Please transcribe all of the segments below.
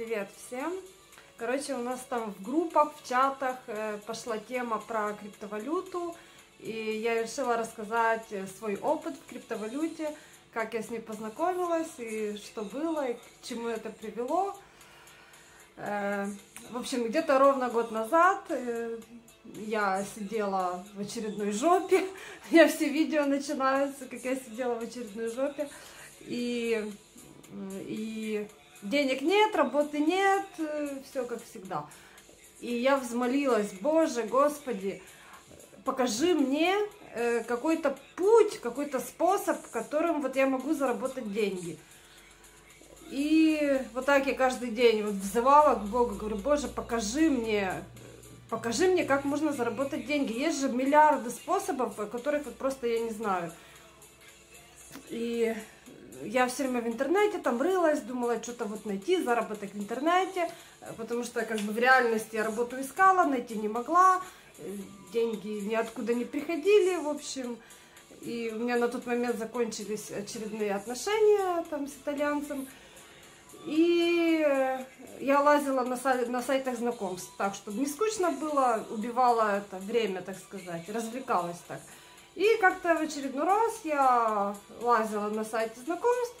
Привет всем! Короче, у нас там в группах, в чатах э, пошла тема про криптовалюту, и я решила рассказать свой опыт в криптовалюте, как я с ней познакомилась, и что было, и к чему это привело. Э, в общем, где-то ровно год назад э, я сидела в очередной жопе. Меня все видео начинаются, как я сидела в очередной жопе. И, и денег нет, работы нет, все как всегда. И я взмолилась, Боже, Господи, покажи мне э, какой-то путь, какой-то способ, которым вот я могу заработать деньги. И вот так я каждый день вот взывала к Богу, говорю, Боже, покажи мне, покажи мне, как можно заработать деньги. Есть же миллиарды способов, которых вот просто я не знаю. И я все время в интернете там рылась, думала что-то вот найти, заработок в интернете, потому что как бы в реальности я работу искала, найти не могла, деньги ниоткуда не приходили, в общем. И у меня на тот момент закончились очередные отношения там с итальянцем. И я лазила на, сай на сайтах знакомств, так, чтобы не скучно было, убивала это время, так сказать, развлекалась так. И как-то в очередной раз я лазила на сайте знакомств,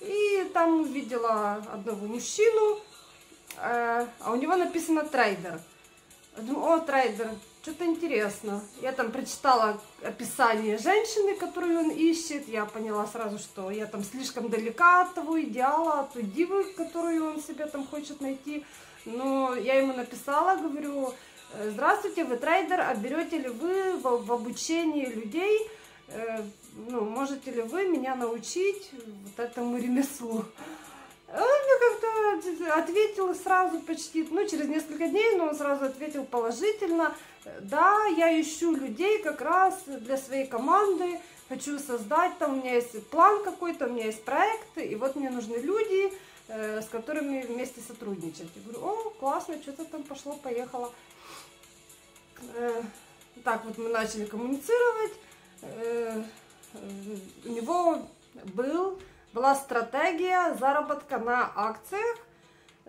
и там увидела одного мужчину, э, а у него написано трейдер. Думаю, о, трейдер, что-то интересно. Я там прочитала описание женщины, которую он ищет. Я поняла сразу, что я там слишком далека от того идеала, от той дивы, которую он себе там хочет найти. Но я ему написала, говорю, здравствуйте, вы трейдер, а берете ли вы в, в обучении людей, э, ну, можете ли вы меня научить вот этому ремеслу? Он мне как-то ответил сразу почти, ну, через несколько дней, но он сразу ответил положительно. Да, я ищу людей как раз для своей команды, хочу создать, там у меня есть план какой-то, у меня есть проект, и вот мне нужны люди, э, с которыми вместе сотрудничать. Я говорю, о, классно, что-то там пошло-поехало. Э, так вот мы начали коммуницировать. Э, у него был, была стратегия заработка на акциях,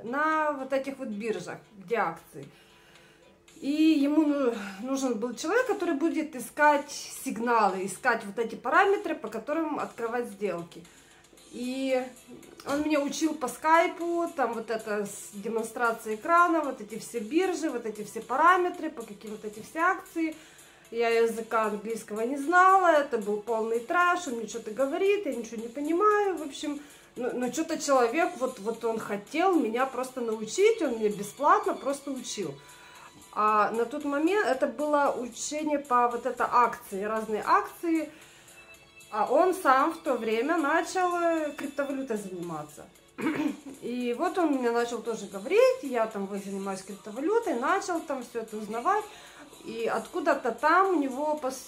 на вот этих вот биржах, где акции. И ему ну, нужен был человек, который будет искать сигналы, искать вот эти параметры, по которым открывать сделки. И он меня учил по скайпу, там вот это с демонстрацией экрана, вот эти все биржи, вот эти все параметры, по каким вот эти все акции. Я языка английского не знала, это был полный трэш, он мне что-то говорит, я ничего не понимаю, в общем, но, но что-то человек, вот, вот он хотел меня просто научить, он мне бесплатно просто учил. А на тот момент это было учение по вот это акции, разные акции, а он сам в то время начал э, криптовалютой заниматься. И вот он мне начал тоже говорить, я там занимаюсь криптовалютой, начал там все это узнавать. И откуда-то там у него пос...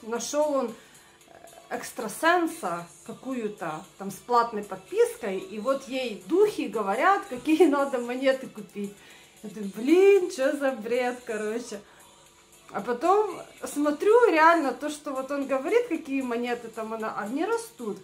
нашел он э, экстрасенса какую-то, там с платной подпиской, и вот ей духи говорят, какие надо монеты купить. Я думаю, блин, что за бред, короче. А потом смотрю реально то, что вот он говорит, какие монеты там она, они растут.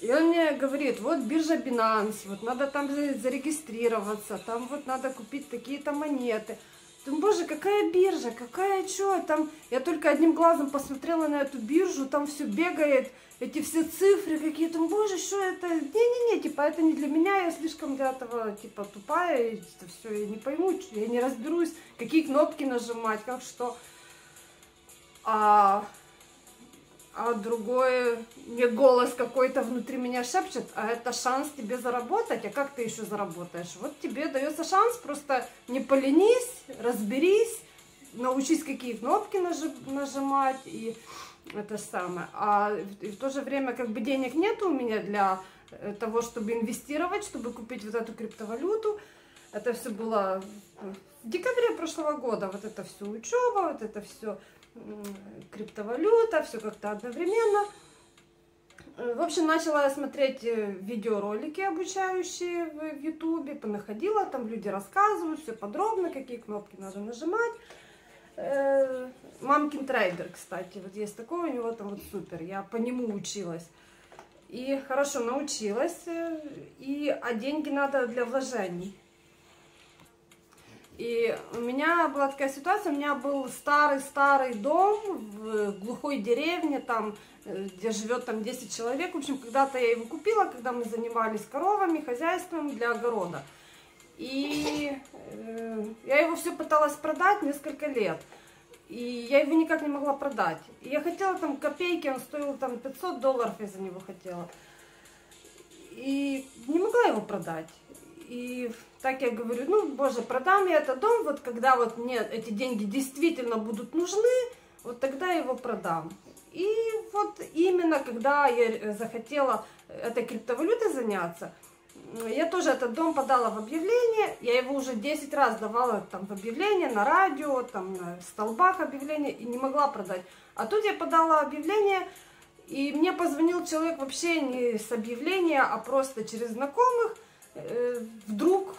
И он мне говорит, вот биржа Binance, вот надо там зарегистрироваться, там вот надо купить такие-то монеты. Думаю, боже, какая биржа, какая что, там, я только одним глазом посмотрела на эту биржу, там все бегает, эти все цифры какие-то, боже, что это, не-не-не, типа, это не для меня, я слишком для этого, типа, тупая, и это все, я не пойму, я не разберусь, какие кнопки нажимать, как что. А а другой, мне голос какой-то внутри меня шепчет, а это шанс тебе заработать, а как ты еще заработаешь? Вот тебе дается шанс, просто не поленись, разберись, научись, какие кнопки нажимать, и это самое. А в то же время как бы денег нет у меня для э, того, чтобы инвестировать, чтобы купить вот эту криптовалюту. Это все было в декабре прошлого года, вот это все учеба, вот это все криптовалюта, все как-то одновременно. В общем, начала я смотреть э, видеоролики обучающие в Ютубе, понаходила, там люди рассказывают, все подробно, какие кнопки надо нажимать. Э, Мамкин трейдер, кстати, вот есть такой, у него там вот супер, я по нему училась. И хорошо научилась, э, и, а деньги надо для вложений. И у меня была такая ситуация, у меня был старый-старый дом в глухой деревне, там, э, где живет там 10 человек. В общем, когда-то я его купила, когда мы занимались коровами, хозяйством для огорода. И э, я его все пыталась продать несколько лет. И я его никак не могла продать. И я хотела там копейки, он стоил там 500 долларов, я за него хотела. И не могла его продать. И так я говорю, ну, боже, продам я этот дом, вот когда вот мне эти деньги действительно будут нужны, вот тогда его продам. И вот именно когда я захотела этой криптовалютой заняться, я тоже этот дом подала в объявление, я его уже 10 раз давала там в объявление, на радио, там на столбах объявления и не могла продать. А тут я подала объявление, и мне позвонил человек вообще не с объявления, а просто через знакомых, э, вдруг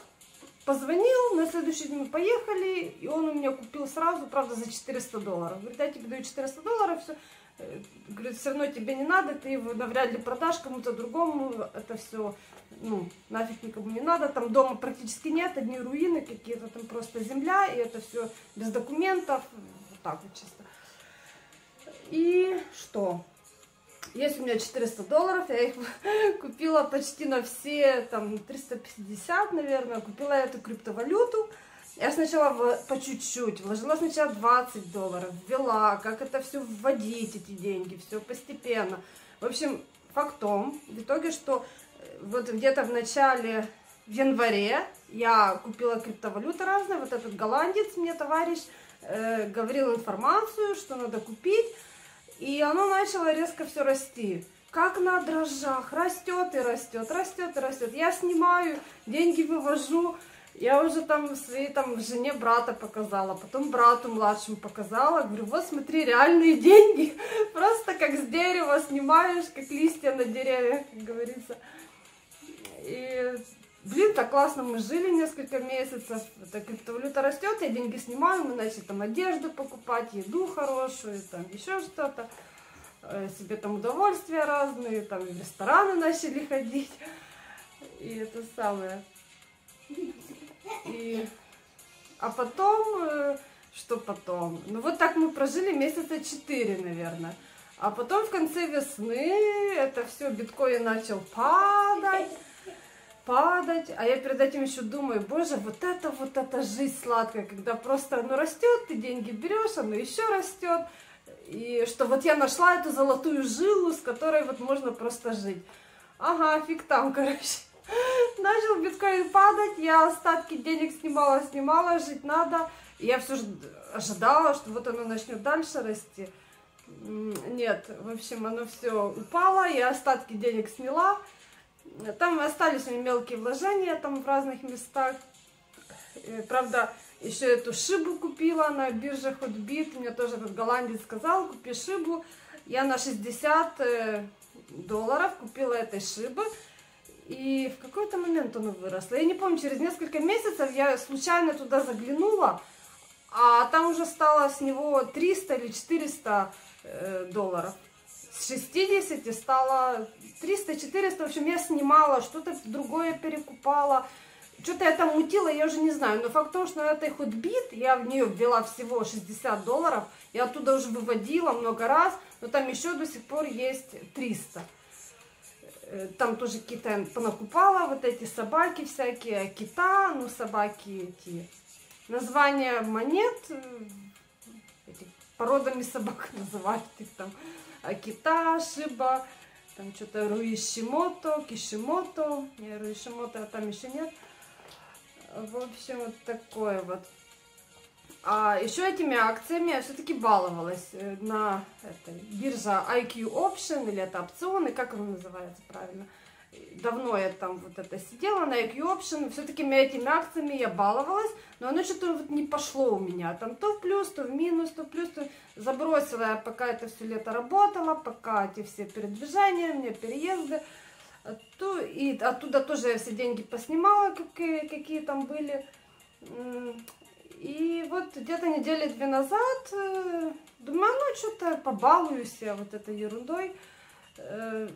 позвонил, на следующий день мы поехали, и он у меня купил сразу, правда, за 400 долларов. Говорит, я тебе даю 400 долларов, все. Э, говорит, все равно тебе не надо, ты его навряд ли продашь кому-то другому, это все, ну, нафиг никому не надо. Там дома практически нет, одни руины какие-то, там просто земля, и это все без документов, вот так вот чисто. И что? Есть у меня 400 долларов, я их купила почти на все, там, 350, наверное, купила эту криптовалюту. Я сначала по чуть-чуть, вложила сначала 20 долларов, ввела, как это все вводить, эти деньги, все постепенно. В общем, фактом, в итоге, что э, вот где-то в начале, в январе, я купила криптовалюты разные, вот этот голландец мне товарищ э, говорил информацию, что надо купить, и оно начало резко все расти. Как на дрожжах. Растет и растет, растет и растет. Я снимаю, деньги вывожу. Я уже там своей там жене брата показала, потом брату младшему показала. Говорю, вот смотри, реальные деньги. Просто как с дерева снимаешь, как листья на деревьях, как говорится. И Блин, так классно, мы жили несколько месяцев, эта криптовалюта растет, я деньги снимаю, мы начали там одежду покупать, еду хорошую, там еще что-то, э, себе там удовольствия разные, там в рестораны начали ходить, и это самое. И... А потом, э, что потом? Ну вот так мы прожили месяца четыре, наверное. А потом в конце весны это все, биткоин начал падать падать. А я перед этим еще думаю, боже, вот это вот эта жизнь сладкая, когда просто оно растет, ты деньги берешь, оно еще растет. И что вот я нашла эту золотую жилу, с которой вот можно просто жить. Ага, фиг там, короче. Начал биткоин падать, я остатки денег снимала, снимала, жить надо. Я все ожидала, что вот оно начнет дальше расти. Нет, в общем, оно все упало, я остатки денег сняла. Там остались у меня мелкие вложения там в разных местах. Правда, еще эту шибу купила на бирже Hotbit. Мне тоже этот голландец сказал, купи шибу. Я на 60 э, долларов купила этой шибы. И в какой-то момент он выросло. Я не помню, через несколько месяцев я случайно туда заглянула, а там уже стало с него 300 или 400 э, долларов с 60 стало 300-400, в общем, я снимала, что-то другое перекупала, что-то я там мутила, я уже не знаю, но факт в что на этой худбит я в нее ввела всего 60 долларов, я оттуда уже выводила много раз, но там еще до сих пор есть 300. Э, там тоже какие-то понакупала, вот эти собаки всякие, кита, ну собаки эти, названия монет, э, эти, породами собак называют их там. Акита, Шиба, там что-то Руишимото, Кишимото, не Руишимото, а там еще нет. В общем, вот такое вот. А еще этими акциями я все-таки баловалась э, на этой биржа IQ Option, или это опционы, как оно называется правильно давно я там вот это сидела на IQ Option, все-таки этими акциями я баловалась, но оно что-то вот не пошло у меня, там то в плюс, то в минус, то в плюс, то забросила я, пока это все лето работало, пока эти все передвижения, меня переезды, а то, и оттуда тоже я все деньги поснимала, какие, какие там были, и вот где-то недели две назад, э, думаю, «А ну что-то побалуюсь я вот этой ерундой,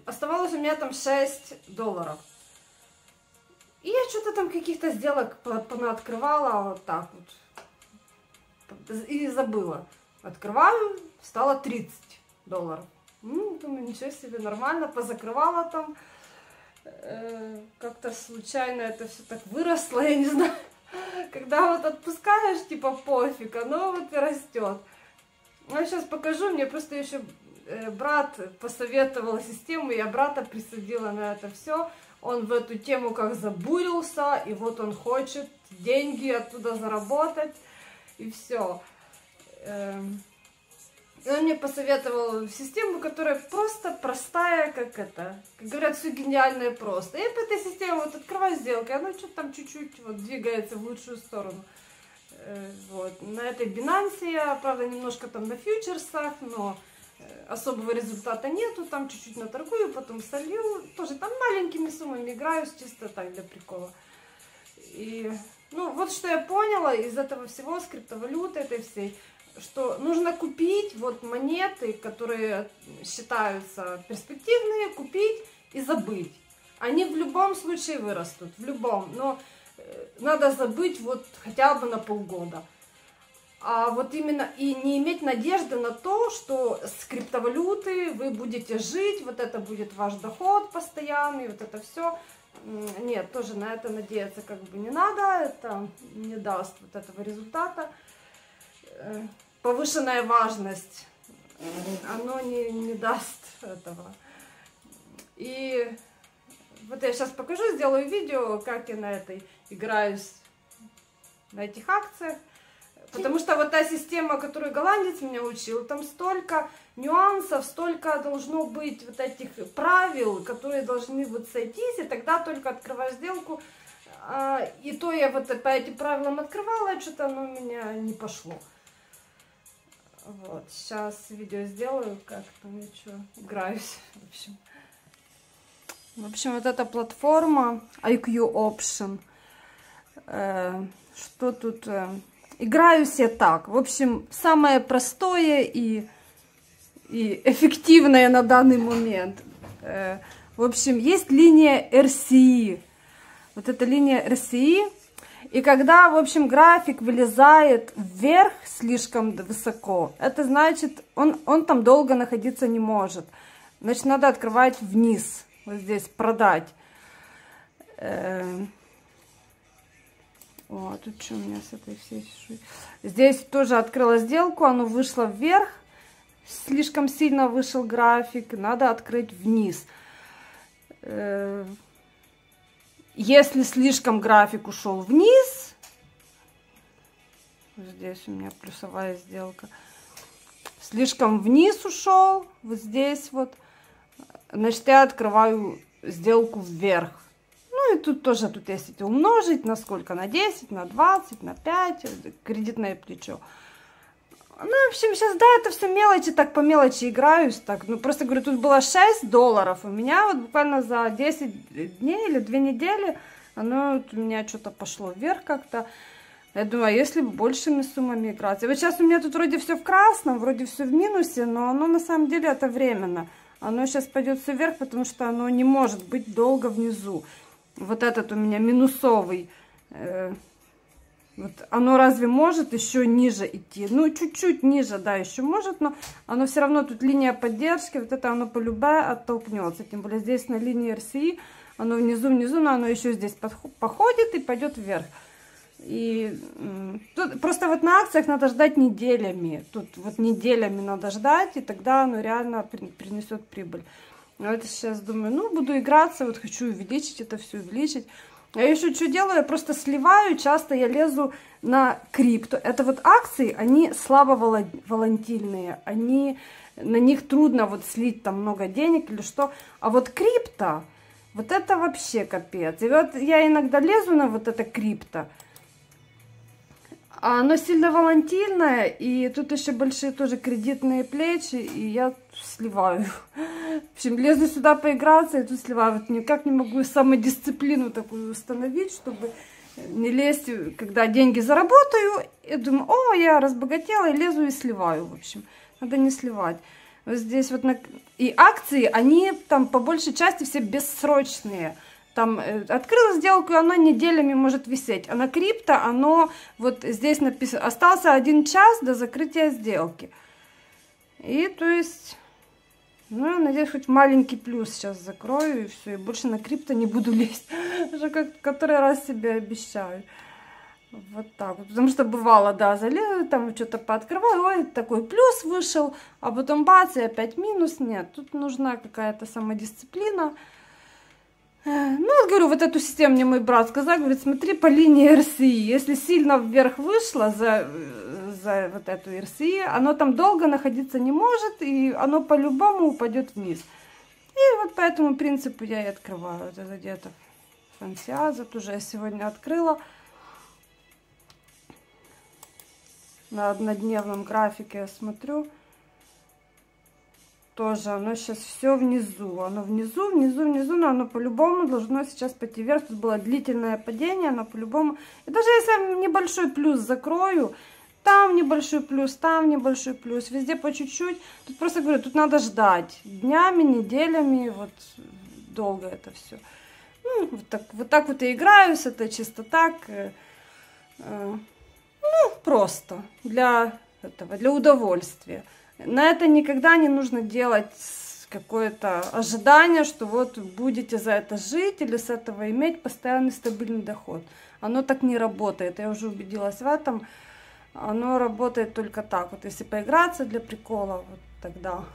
оставалось у меня там 6 долларов. И я что-то там каких-то сделок открывала вот так вот. И забыла. Открываю, стало 30 долларов. Ну, думаю, ничего себе, нормально, позакрывала там. Э, как-то случайно это все так выросло, я не знаю. Когда вот отпускаешь, типа пофиг, оно вот и растет. Ну, я сейчас покажу, мне просто еще э, брат посоветовал систему, я брата присадила на это все. Он в эту тему как забурился, и вот он хочет деньги оттуда заработать, и все. Эм, и он мне посоветовал систему, которая просто простая, как это, как говорят, все гениальное просто. И по этой системе вот открываю сделку, она что-то там чуть-чуть вот двигается в лучшую сторону. Э, вот. На этой Binance я, правда, немножко там на фьючерсах, но э, особого результата нету, там чуть-чуть наторгую, потом солью, тоже там маленькими суммами играю, чисто так для прикола. И, ну, вот что я поняла из этого всего, с криптовалюты этой всей, что нужно купить вот монеты, которые считаются перспективные, купить и забыть. Они в любом случае вырастут, в любом, но э, надо забыть вот хотя бы на полгода. А вот именно и не иметь надежды на то, что с криптовалюты вы будете жить, вот это будет ваш доход постоянный, вот это все. Нет, тоже на это надеяться как бы не надо, это не даст вот этого результата. Э, повышенная важность, оно не, не даст этого. И вот я сейчас покажу, сделаю видео, как я на этой играюсь, на этих акциях. Потому что вот та система, которую голландец меня учил, там столько нюансов, столько должно быть вот этих правил, которые должны вот сойтись, и тогда только открываешь сделку. А, и то я вот по этим правилам открывала, что-то оно у меня не пошло. Вот, сейчас видео сделаю, как там я что, играюсь, в общем. В общем, вот эта платформа IQ Option. Э, что тут? Э, играюсь я так. В общем, самое простое и, и эффективное на данный момент. Э, в общем, есть линия RCI. Вот эта линия RCI и когда, в общем, график вылезает вверх слишком высоко, это значит, он, он там долго находиться не может. Значит, надо открывать вниз, вот здесь, продать. О, а тут что у меня с этой всей Здесь тоже открыла сделку, оно вышло вверх, слишком сильно вышел график, надо открыть вниз. Эм. Если слишком график ушел вниз, здесь у меня плюсовая сделка, слишком вниз ушел, вот здесь вот, значит, я открываю сделку вверх. И тут тоже, тут если умножить на сколько, на 10, на 20, на 5, кредитное плечо. Ну, в общем, сейчас, да, это все мелочи, так по мелочи играюсь, так, ну, просто, говорю, тут было 6 долларов, у меня вот буквально за 10 дней или 2 недели оно вот у меня что-то пошло вверх как-то. Я думаю, а если большими суммами играть? И вот сейчас у меня тут вроде все в красном, вроде все в минусе, но оно на самом деле это временно. Оно сейчас пойдет все вверх, потому что оно не может быть долго внизу. Вот этот у меня минусовый э, вот оно разве может еще ниже идти? Ну, чуть-чуть ниже, да, еще может, но оно все равно, тут линия поддержки, вот это оно полюбая оттолкнется. Тем более здесь на линии RCI оно внизу-внизу, но оно еще здесь походит и пойдет вверх. И тут просто вот на акциях надо ждать неделями. Тут вот неделями надо ждать, и тогда оно реально принесет прибыль. А это сейчас думаю, ну, буду играться, вот хочу увеличить это все, увеличить. Я еще что делаю? Я просто сливаю, часто я лезу на крипту. Это вот акции, они слабо волатильные, они, на них трудно вот слить там много денег или что. А вот крипто, вот это вообще капец. И вот я иногда лезу на вот это крипто, а оно сильно волатильное, и тут еще большие тоже кредитные плечи, и я сливаю. В общем, лезу сюда поиграться, и тут сливаю. Вот никак не могу самодисциплину такую установить, чтобы не лезть, когда деньги заработаю, и думаю, о, я разбогатела, и лезу и сливаю, в общем. Надо не сливать. Вот здесь вот на... И акции, они там по большей части все бессрочные. Там э, открыла сделку, и она неделями может висеть. А на крипто оно вот здесь написано, остался один час до закрытия сделки. И то есть, ну, я надеюсь, хоть маленький плюс сейчас закрою, и все, и больше на крипто не буду лезть. Уже как который раз себе обещаю. Вот так вот. Потому что бывало, да, залезу, там что-то пооткрываю, ой, такой плюс вышел, а потом бац, и опять минус. Нет, тут нужна какая-то самодисциплина. Ну, вот говорю, вот эту систему мне мой брат сказал, говорит, смотри по линии РСИ. Если сильно вверх вышло за, за вот эту РСИ, оно там долго находиться не может, и оно по-любому упадет вниз. И вот по этому принципу я и открываю. Вот это где-то фансиаза тоже я сегодня открыла. На однодневном графике я смотрю тоже, оно сейчас все внизу, оно внизу, внизу, внизу, но оно по-любому должно сейчас пойти вверх, тут было длительное падение, оно по-любому, и даже если небольшой плюс закрою, там небольшой плюс, там небольшой плюс, везде по чуть-чуть, тут просто говорю, тут надо ждать, днями, неделями, вот долго это все. Ну, вот так вот, так вот и играюсь, это чисто так, э, э, ну, просто для этого, для удовольствия. На это никогда не нужно делать какое-то ожидание, что вот будете за это жить или с этого иметь постоянный стабильный доход. Оно так не работает, я уже убедилась в этом. Оно работает только так, вот если поиграться для прикола, вот тогда.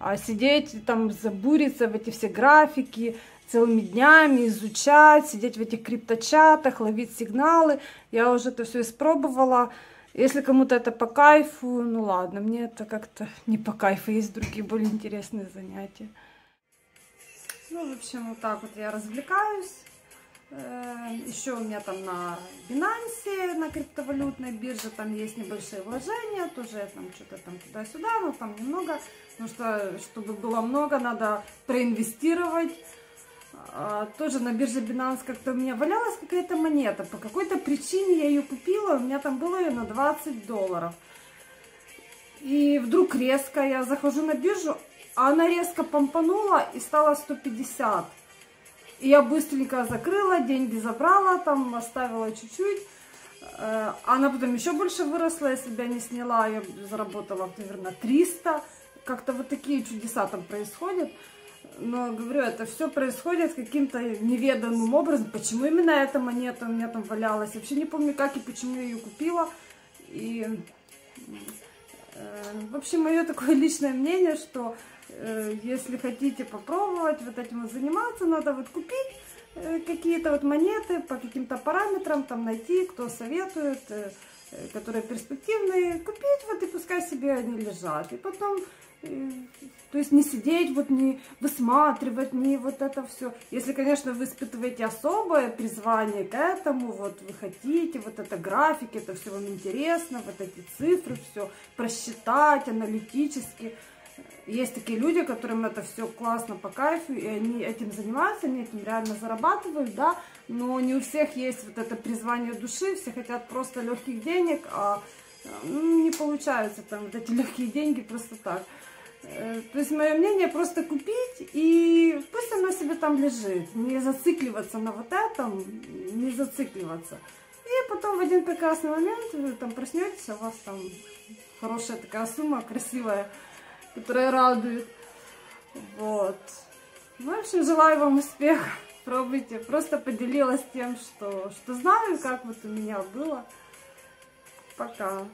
А сидеть там, забуриться в эти все графики, целыми днями изучать, сидеть в этих крипточатах, ловить сигналы. Я уже это все испробовала. Если кому-то это по кайфу, ну ладно, мне это как-то не по кайфу, есть другие более интересные занятия. Ну, в общем, вот так вот я развлекаюсь. Э, Еще у меня там на Binance, на криптовалютной бирже, там есть небольшие вложения, тоже я там что-то там туда-сюда, но там немного, потому что, чтобы было много, надо проинвестировать тоже на бирже Binance как-то у меня валялась какая-то монета. По какой-то причине я ее купила, у меня там было ее на 20 долларов. И вдруг резко я захожу на биржу, а она резко помпанула и стала 150. И я быстренько закрыла, деньги забрала, там оставила чуть-чуть. Э, она потом еще больше выросла, я себя не сняла, я заработала, наверное, 300. Как-то вот такие чудеса там происходят. Но, говорю, это все происходит каким-то неведомым образом. Почему именно эта монета у меня там валялась? Вообще не помню, как и почему я ее купила. И, э, в общем, мое такое личное мнение, что э, если хотите попробовать вот этим вот заниматься, надо вот купить э, какие-то вот монеты по каким-то параметрам, там найти, кто советует, э, э которые перспективные, купить вот и пускай себе они лежат. И потом то есть не сидеть, вот не высматривать, не вот это все. Если, конечно, вы испытываете особое призвание к этому, вот вы хотите, вот это графики, это все вам интересно, вот эти цифры, все просчитать аналитически. Есть такие люди, которым это все классно по кайфу, и они этим занимаются, они этим реально зарабатывают, да, но не у всех есть вот это призвание души, все хотят просто легких денег, а ну, не получаются там вот эти легкие деньги просто так. Э, то есть мое мнение просто купить и пусть оно себе там лежит. Не зацикливаться на вот этом, не зацикливаться. И потом в один прекрасный момент вы там проснетесь, а у вас там хорошая такая сумма, красивая, которая радует. Вот. Ну, в общем, желаю вам успеха. Пробуйте. Просто поделилась тем, что, что знаю, как вот у меня было. Пока.